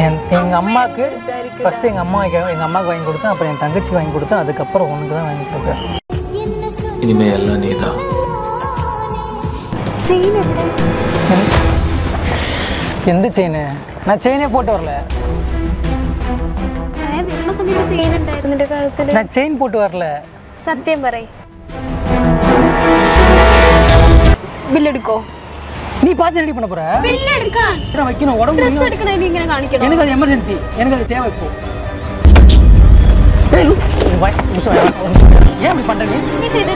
என் எங்கள் அம்மாவுக்கு ஃபஸ்ட்டு எங்கள் அம்மா எங்கள் அம்மாவுக்கு வாங்கி கொடுத்தேன் அப்புறம் என் தங்கச்சி வாங்கி கொடுத்தேன் அதுக்கப்புறம் உனக்கு தான் வாங்கி கொடுத்தேன் இனிமே எல்லாம் நீ தான் எந்த செயின் நான் செயினே போட்டு வரல. நான் செயின் போட்டு வரல. സത്യം பில் எடுக்கோ. நீ பாத்து ரெடி பண்ண போற பில் எடுக்க வைக்கணும் உடம்பு ட்ரெஸ் எடுக்கணும் நீங்க காணிக்கணும் எனக்கு அது எமர்ஜென்சி எனக்கு அது தேவை இப்போ ஏய் ஏன் அப்படி பண்றீங்க நீ செய்து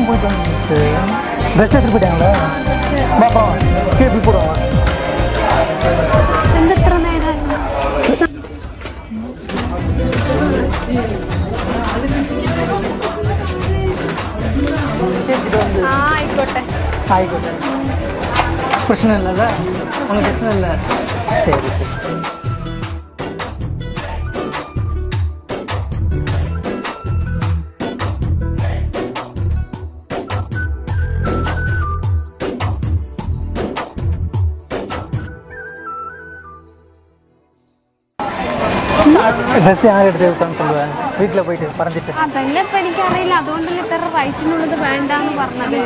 ചെയ്തത് ശരിയാണ് ஏடிஎம் போயிட்டு வந்து ட்ரெஸ் எடுத்து போயிட்டாங்களா பாப்பா கீழே போய் போடுவாங்க എന്തെത്ര നേരം ആ ആയിക്കോട്ടെ ஆயிக்கோட்டை பிரச்சனை இல்லைல்ல உனக்கு ഡ്രസ് ഞാൻ എടുത്ത് വെക്കാൻ കൊണ്ടുപോകാൻ. വീട്ടിൽ പോയിട്ട് പറഞ്ഞിട്ട്. അതല്ലേ ഇപ്പം എനിക്കറിയില്ല. അതുകൊണ്ടല്ലേ ഇത്ര റൈറ്റിനുള്ളത് വേണ്ടാന്ന് പറഞ്ഞത്.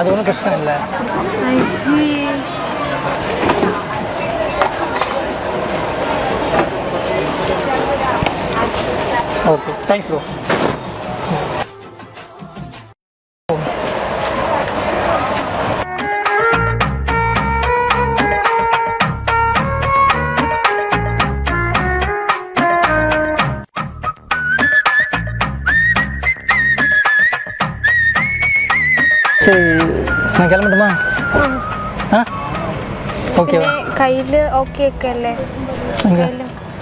അതുകൊണ്ട് പ്രശ്നമില്ല. ഓക്കെ താങ്ക്സ് ബ്രോ കയ്യിൽ ഓക്കെ ഒക്കെ അല്ലേ?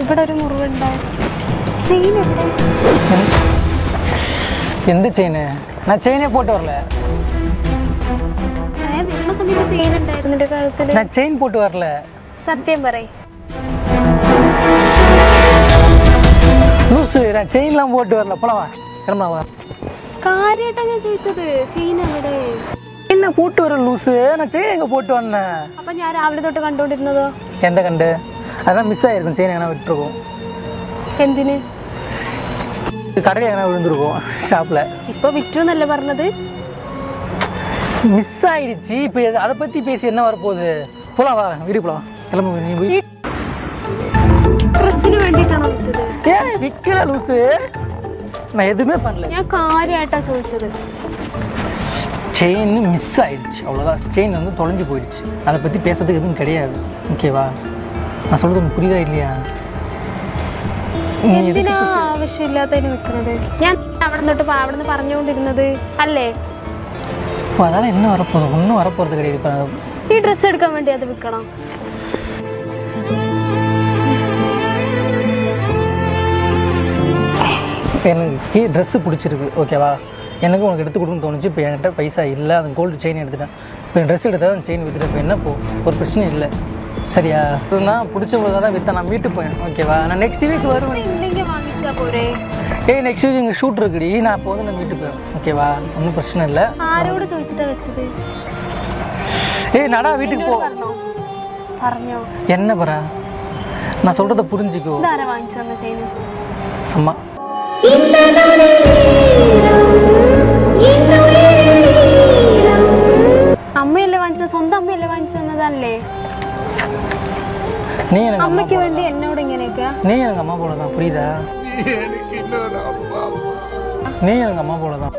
ഇവിടെ ഒരു മുറിവ് ചെയിൻ എവിടെ? എന്ത് ചെയിനെ ഞാൻ ചെയിനെ പോട്ട് വരല ഞാൻ ചെയിൻ പോട്ട് വരല സത്യം പറയ. லூசு நான் செயின்லாம் போட்டு வரல போலவா ഞാൻ ചോദിച്ചത്. ചെയിൻ എവിടെ? என்ன போட்டு வர லூசு நான் செயின் எங்கே போட்டு வந்தேன் അപ്പൊ ഞാൻ രാവിലെ തൊട്ട് കണ്ടോണ്ടിരുന്നതോ எந்த கண்டு அதான் மிஸ் ஆகிருக்கும் செயின் எங்கன்னா விட்டுருக்கும் എന്തിന് கடையில் எங்கன்னா விழுந்திருக்கும் ஷாப்பில் ഇപ്പൊ വിറ്റു എന്നല്ലേ പറഞ്ഞത് மிஸ் ஆயிடுச்சு இப்போ அதை பற்றி பேசி என்ன வரப்போகுது போலாம் வா வீடு போலாம் கிளம்பு நீ போய் ഡ്രസ്സിന് വേണ്ടിയിട്ടാണോ വിറ്റത് ஏன் விற்கிற லூசு நான் எதுவுமே பண்ணல ഞാൻ കാര്യായിട്ടാ ചോദിച്ചത് செயின் மிஸ் ஆயிடுச்சு அவ்வளோதான் செயின் வந்து தொலைஞ்சு போயிடுச்சு அதை பற்றி பேசுறதுக்கு எதுவும் கிடையாது ஓகேவா நான் சொல்கிறது உங்களுக்கு புரியுதா இல்லையா நீ எதுக்கு എന്തിനാ ആവശ്യമില്ലാത്തതിന് നിൽക്കുന്നത് ഞാൻ അവിടെ തൊട്ട് പ- അവിടെ നിന്ന് പറഞ്ഞുകൊണ്ടിരുന്നത് അല്ലേ இப்போ அதெல்லாம் என்ன வரப்போகுது ஒன்றும் வரப்போகிறது கிடையாது இப்போ ഈ ഡ്രസ്സ് എടുക്കാൻ വേണ്ടി അത് വിൽക്കണം எனக்கு ட்ரெஸ்ஸு பிடிச்சிருக்கு ஓகேவா எனக்கு உனக்கு எடுத்து கொடுக்கணும்னு தோணுச்சு இப்போ என்கிட்ட பைசா இல்லை அந்த கோல்டு செயின் எடுத்துட்டேன் இப்போ ட்ரெஸ் எடுத்தால் அந்த செயின் விற்றுட்டு இப்போ என்ன போ ஒரு பிரச்சனையும் இல்லை சரியா நான் பிடிச்சவங்களுக்கு தான் விற்றேன் நான் மீட்டு போயேன் ஓகேவா நான் நெக்ஸ்ட் வீக் வருவேன் ഇല്ലെങ്കിൽ വാങ്ങിച്ചാ പോരെ ஏய் நெக்ஸ்ட் வீக் எங்கள் ஷூட் இருக்குடி நான் அப்போ வந்து நான் வீட்டு போயேன் ஓகேவா ஒன்றும் பிரச்சனை இல்லை ആരോട് ചോദിച്ചിട്ടാ വെച്ചത് ஏய் நடா வீட்டுக்கு போ പറഞ്ഞോ പറഞ്ഞോ என்ன பரா நான் சொல்கிறத புரிஞ்சுக்கோ ഇതാരാ വാങ്ങിച്ചു തന്ന ചെയിന് அம்மா അമ്മയല്ലേ വാങ്ങിച്ചത് സ്വന്തം അമ്മയല്ലേ വാങ്ങിച്ചു തന്നതല്ലേ நீ எனக்கு அம்மா അമ്മയ്ക്ക് വേണ്ടി എന്നോട് ഇങ്ങനെയൊക്കെ நீ எனக்கு அம்மா போல தான் புரியுதா நீ எனக்கு அம்மா போல தான்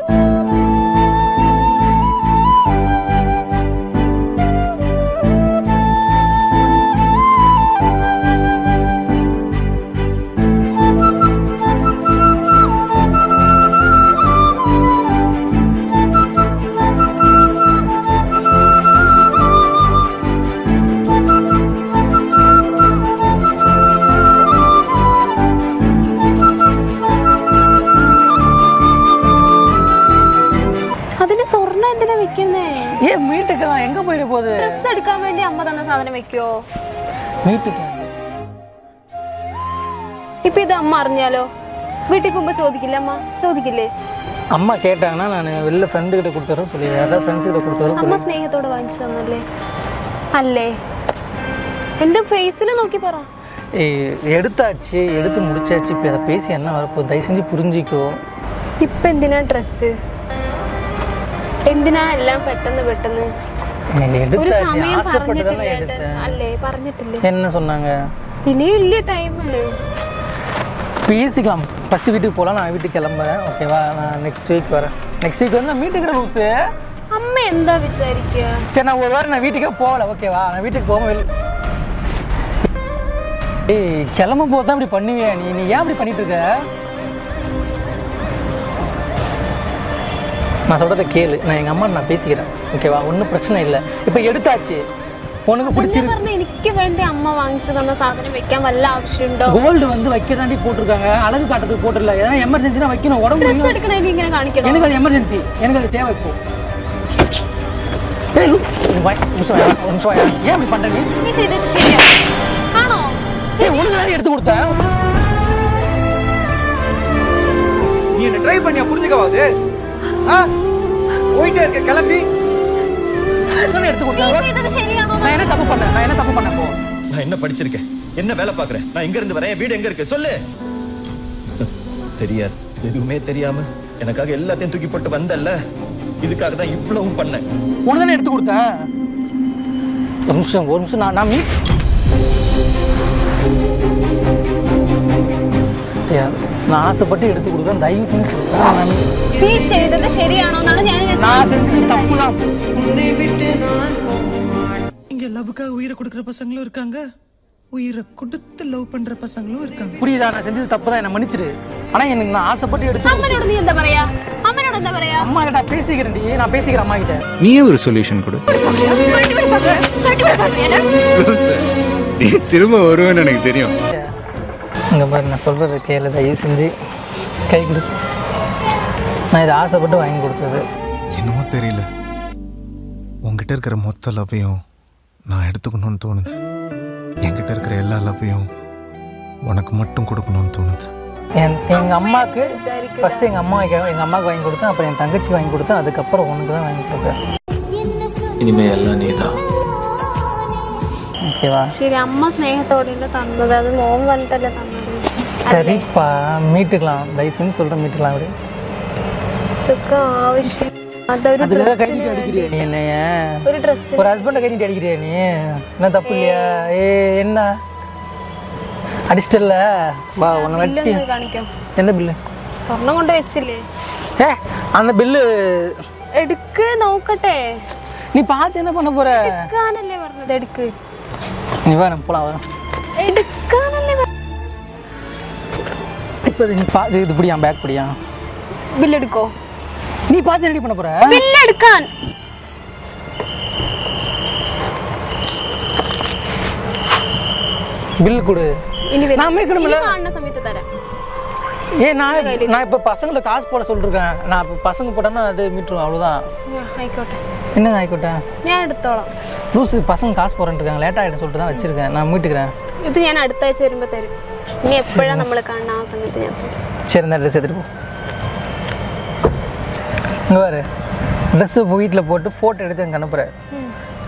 மீட்டுக்கலாம் எங்கே போயிட போகுது ഡ്രസ് എടുക്കാൻ വേണ്ടി അമ്മ തന്ന സാധനം വെക്കോ மீட்டுக்கலாம் ഇപ്പൊ ഇത് അമ്മ അറിഞ്ഞാലോ വീട്ടിൽ പോകുമ്പോ ചോദിക്കില്ലേ അമ്മ ചോദിക്കില്ലേ அம்மா கேட்டாங்கன்னா நான் வெளில ஃப்ரெண்டு கிட்ட கொடுத்துறேன் சொல்லி யாராவது ஃப்ரெண்ட்ஸ் கிட்ட கொடுத்துறேன் അമ്മ சொல்லி സ്നേഹത്തോടെ വാങ്ങിച്ചു തന്നല്ലേ അല്ലേ എന്റെ ഫേസിൽ നോക്കി പറ ஏய், எடுத்தாச்சு எடுத்து முடிச்சாச்சு இப்போ அதை பேசி என்ன வரப்போகுது தயவு செஞ்சு புரிஞ்சிக்கோ ഇപ്പൊ എന്തിനാ ഡ്രസ് എന്തിനാ എല്ലാം പെട്ടെന്ന് പെട്ടെന്ന് என்ன சொன்னாங்க. பேசிக்கலாம் ஃபர்ஸ்ட் வீட்டுக்கு போகலாம் நான் வீட்டுக்கு கிளம்புறேன் ஓகேவா நான் நெக்ஸ்ட் வீக் வரேன் நெக்ஸ்ட் வீக் வந்து நான் வீட்டுக்கு லூஸு அம்மா எந்த விசாரிக்க சரி நான் ஒரு வாரம் நான் வீட்டுக்கே போகல ஓகேவா நான் வீட்டுக்கு போக ஏய் கிளம்பும் போது தான் இப்படி பண்ணுவியா நீ நீ ஏன் இப்படி பண்ணிட்டு இருக்க நான் சொல்கிறத கேளு நான் எங்கள் அம்மா நான் பேசிக்கிறேன் ஓகேவா ஒன்றும் பிரச்சனை இல்லை இப்போ எடுத்தாச்சு உனக்கு ഞാൻ பிடிச்சிருக்கு പറഞ്ഞ എനിക്ക് വേണ്ടി അമ്മ വാങ്ങിച്ചു തന്ന സാധനം വെക്കാൻ വല്ല ആവശ്യമുണ്ടോ கோல்டு வந்து வைக்கிறதாண்டி போட்டிருக்காங்க அழகு காட்டுறதுக்கு போட்டுடல எதனா எமர்ஜென்சினா வைக்கணும் உடம்பு ഡ്രസ് എടുക്കണേല് ഇങ്ങനെ കാണിക്കണം எனக்கு அது எமர்ஜென்சி எனக்கு அது தேவை இப்போ ஏய், லு, ஒரு வாய், ஒரு நிமிஷம் வாயா, ஒரு நிமிஷம் வாயா. ஏன் இப்படி பண்ற நீ നീ ചെയ്തത് ശരിയാ ആണോ ஏய் உனக்கு தானே எடுத்து கொடுத்தேன் நீ என்ன ட்ரை பண்ணியா புரிஞ்சுக்கவாது ஆ போயிட்டே இருக்க கிளம்பி. என்ன தப்பு பண்ண நான் என்ன தப்பு பண்ண போ. நான் என்ன படிச்சிருக்கேன்? என்ன வேலை பாக்குறேன் நான் எங்க இருந்து வரேன். வீடு எங்க இருக்கு? சொல்லு. தெரியாது. எதுவுமே தெரியாம எனக்காக எல்லாத்தையும் தூக்கி போட்டு வந்தல்ல. இதுக்காக தான் இவ்வளவும் பண்ணேன். உனதானே எடுத்து கொடுத்த? ஒரு நிமிஷம் ஒரு நிமிஷம். நான் நான் நான் ஆசைப்பட்டு எடுத்து கொடுக்குறேன் தயவு செஞ்சு சொல்லுறேன் நான் மீ- നീ ചെയ്തത് ശരിയാണോ എന്നാണ് ഞാൻ நான் செஞ்சது தப்பு தான் இங்க லவ்வுக்காக உயிரை கொடுக்கிற பசங்களும் இருக்காங்க உயிரை கொடுத்து லவ் பண்ற பசங்களும் இருக்காங்க புரியுதா நான் செஞ்சது தப்பு தான் என்னை மன்னிச்சிரு ஆனால் எனக்கு நான் ஆசைப்பட்டு எடுத்து അമ്മനോട് നീ എന്താ പറയാ അമ്മനോട് എന്താ പറയാ அம்மா கிட்ட நான் பேசிக்கிறேன்டி நான் பேசிக்கிறேன் அம்மா கிட்ட நீயே ஒரு சொல்யூஷன் கொடு லூசு. நீ திரும்ப வருவேன்னு எனக்கு தெரியும் இங்கே பாரு நான் சொல்கிறத கேளு தயவு செஞ்சு கை கொடு நான் இதை ஆசைப்பட்டு வாங்கி கொடுத்தது என்னமோ தெரியல உங்ககிட்ட இருக்கிற மொத்த லவ்வையும் நான் எடுத்துக்கணும்னு தோணுது என்கிட்ட இருக்கிற எல்லா லவ்வையும் உனக்கு மட்டும் கொடுக்கணும்னு தோணுது என் எங்கள் அம்மாவுக்கு ஃபஸ்ட்டு எங்கள் அம்மா எங்கள் அம்மாவுக்கு வாங்கி கொடுத்தேன் அப்புறம் என் தங்கச்சி வாங்கி கொடுத்தேன் அதுக்கப்புறம் உனக்கு தான் வாங்கி கொடுத்தேன் இனிமே எல்லாம் நீதான் ஓகேவா ശരി അമ്മ സ്നേഹത്തോടെ തന്നത് അത് മോൻ വന്നിട്ടല്ലേ തന്നത് சரிப்பா மீட்டுக்கலாம் தயவு செஞ்சு சொல்கிறேன் மீட்டுக்கலாம் அப்படி ഇതൊക്കെ ആവശ്യം അതൊരു அதுக்காக கைட்டு அடிக்கிறியா நீ என்னைய ഒരു ഡ്രസ് ஒரு ஹஸ்பண்டை கைட்டு அடிக்கிறியா நீ என்ன தப்பு இல்லையா ஏ என்ன அடிச்சிட்டல வா உன்னை வெட்டி ബില്ലൊന്ന് കാണിക്കാം எந்த பில்லு സ്വർണം കൊണ്ട് വെച്ചില്ലേ ஏ அந்த பில்லு എടുക്ക് നോക്കട്ടെ நீ பார்த்து என்ன பண்ண போற എടുക്കാനല്ലേ പറഞ്ഞത് എടുക്ക് நீ வா நம்ம போலாம் வா എടുക്കാനല്ലേ இப்போ நீ பா இது புடியா பேக் புடியா? பில் எடுக்கோ. நீ பார்த்து ரெடி பண்ண போற? பில் எடுக்கான் பில் கொடு. நான் மேக்கணும்ல அண்ணன் சமயத்தை தரேன். ஏ நான் நான் இப்போ பசங்களை காசு போட சொல்லிருக்கேன். நான் இப்போ பசங்க போட்டேன்னா அது மீட்ரு அவ்வளோதான் ஆயிக்கோட்டே என்னங்க ஆயிக்கோட்டே ஏன் எடுத்தோலாம்? லூஸு பசங்க காசு போகிறேன்னு இருக்காங்க. லேட் ஆகிட்டு சொல்லிட்டு தான் வச்சிருக்கேன். நான் மீட்டுக்கிறேன். ഇത് ഞാൻ അടുത്ത ആഴ്ച വരുമ്പോൾ ഇനി എപ്പോഴാ നമ്മൾ കാണുന്ന ആ സമയത്ത് ഞാൻ തരും. சரி இந்த ட்ரெஸ் எடுத்துட்டு போ இங்கே பாரு ட்ரெஸ்ஸு இப்போ வீட்டில் போட்டு ஃபோட்டோ எடுத்து எனக்கு அனுப்புகிறேன்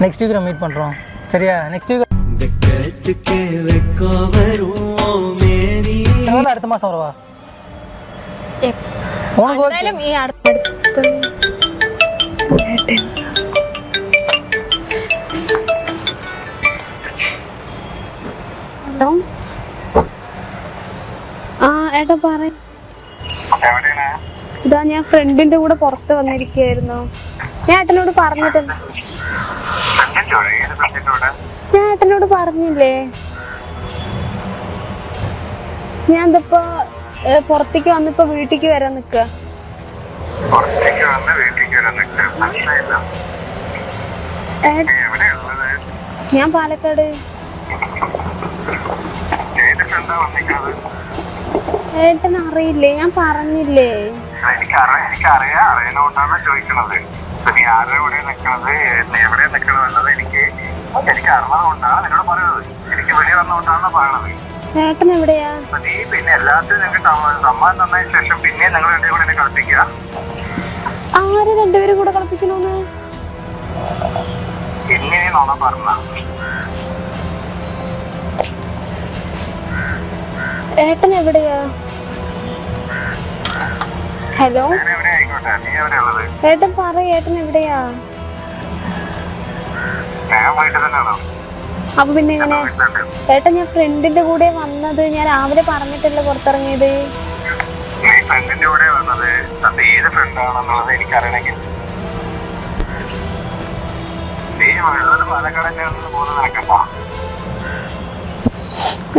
நெக்ஸ்ட் வீக் நம்ம மீட் பண்ணுறோம் சரியா நெக்ஸ்ட் வீக் அடுத்த மாதம் வரவா എപ്പ- உனக்கு ஓகே ഏട്ടാ പറ ഇതാ ഞാൻ ഫ്രണ്ടിന്റെ കൂടെ പുറത്ത് വന്നിരിക്കുകയായിരുന്നു. ഞാൻ ഏട്ടനോട് പറഞ്ഞിട്ടില്ല. ഞാൻ ഏട്ടനോട് പറഞ്ഞില്ലേ? ഞാൻ ഇതിപ്പോ പുറത്തേക്ക് വന്നിപ്പോ വീട്ടിക്ക് വരാൻ നിക്ക ഞാൻ പാലക്കാട്. അറിയില്ലേ ഞാൻ പറഞ്ഞില്ലേ? എനിക്കറിയാം എനിക്കറിയാം. അറിയണോണ്ടാണ് ചോദിക്കണത്. ഇപ്പൊ നീ ആരുടെ കൂടെ നിൽക്കണത് നീ എവിടെ നിൽക്കണത് എന്നത് എനിക്ക് എനിക്ക് അറിഞ്ഞതുകൊണ്ടാണ് നിന്നോട് പറയുന്നത് എനിക്ക് വെളി വന്നുകൊണ്ടാണ് പറയണത് ഏട്ടൻ എവിടെയാ? നീ പിന്നെ എല്ലാത്തിനും നിങ്ങൾക്ക് സമ്മ- സമ്മാനം തന്നതിന് ശേഷം പിന്നെ നിങ്ങൾ രണ്ടുപേരും കൂടെ എന്നെ കളിപ്പിക്കുക. ആര് രണ്ടുപേരും കൂടെ കളിപ്പിക്കണോന്ന്? പിന്നെ നീ നോണ പറഞ്ഞ. ഏട്ടൻ എവിടെയാ ഹലോ? ഏട്ടൻ പറ ഏട്ടൻ എവിടെയാ അപ്പൊ പിന്നെ എങ്ങനെ? ഏട്ടൻ ഞാൻ ഫ്രണ്ടിന്റെ കൂടെ വന്നത് ഞാൻ രാവിലെ പറഞ്ഞിട്ടല്ലേ പുറത്തിറങ്ങിയത്? ഫ്രണ്ടിന്റെ കൂടെ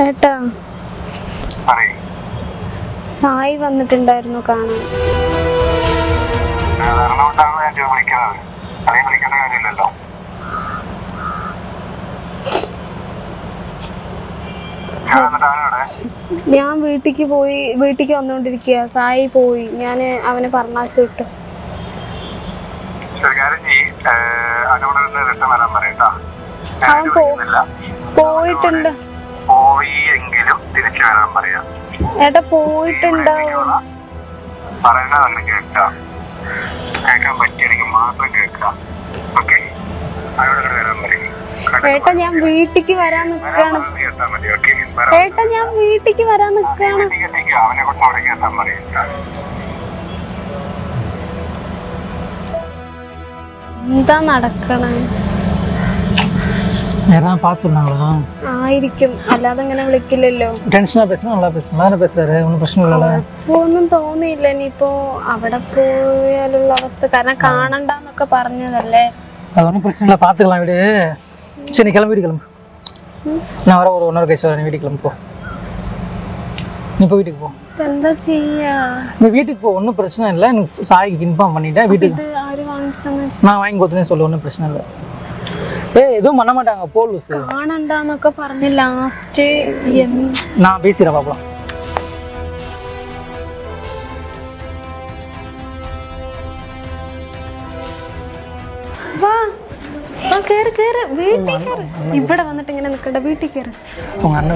ഏട്ടാ സായി വന്നിട്ടുണ്ടായിരുന്നു കാണാൻ. ഞാൻ ഞാൻ വീട്ടിക്ക് പോയി വീട്ടിക്ക് വന്നോണ്ടിരിക്കുക സായി പോയി. ഞാൻ അവനെ പറഞ്ഞാച്ചു വിട്ടു. അവൻ പോയിട്ടുണ്ട്. പോയി എങ്കിലും തിരിച്ചു വരാൻ പറയാ. ഏട്ടാ പോയിട്ടുണ്ടാവും അങ്ങനെ കേൾക്കാം. കേൾക്കാൻ പറ്റിയെങ്കിൽ മാത്രം കേൾക്കാം. ഓക്കെ അവനോട് വരാൻ പറയും? ഏട്ടാ ഞാൻ വീട്ടിക്ക് വരാൻ നിക്കാണ്. ഏട്ടാ ഞാൻ വീട്ടിക്ക് വരാൻ നിക്കാണ്. എന്താ നടക്കണേ? നേരം പാത്തുണ്ടാവുള്ളതാ ആയിരിക്കും അല്ലാതെ അങ്ങനെ വിളിക്കില്ലല്ലോ ടെൻഷനാ പേസണം നല്ല പേസണം നല്ല പേസറേ ഒന്നും പ്രശ്നമില്ലല്ലോ ഒന്നും തോന്നിയില്ല ഇനിയിപ്പോ അവിടെ പോയാലുള്ള അവസ്ഥ കാരണം കാണണ്ടെന്നൊക്കെ പറഞ്ഞതല്ലേ അതൊന്നും പ്രശ്നമില്ല പാത്തുകളാ വീട് ശരി കിളമ്പ് വീട് കിളമ്പ് ഞാൻ വരെ ഒരു ഒന്നര കഴിച്ചു വരാൻ വീട്ടിൽ കിളമ്പ് പോ நீ போய் வீட்டுக்கு போ എന്താ ചെയ്യാ நீ வீட்டுக்கு போ ஒன்றும் பிரச்சனை இல்லை எனக்கு சாய்க்கு இன்ஃபார்ம் பண்ணிட்டேன் வீட்டுக்கு நான் வாங்கி கொடுத்தேன்னு சொல்லு ஒன்றும் பிரச்சனை இல்லை ഏ എതും മണ്ണ മാട്ടാങ്ക പോലീസ് കാണണ്ടെന്നൊക്കെ പറഞ്ഞ് ലാസ്റ്റ് നാ പേസിടാ പാപ്പളാം കേറ് കേറ് വീട്ടിൽ കേറ് ഇവിടെ വന്നിട്ട് ഇങ്ങനെ നിൽക്കണ്ട വീട്ടിൽ കേറ് ഉങ്ങ അണ്ണ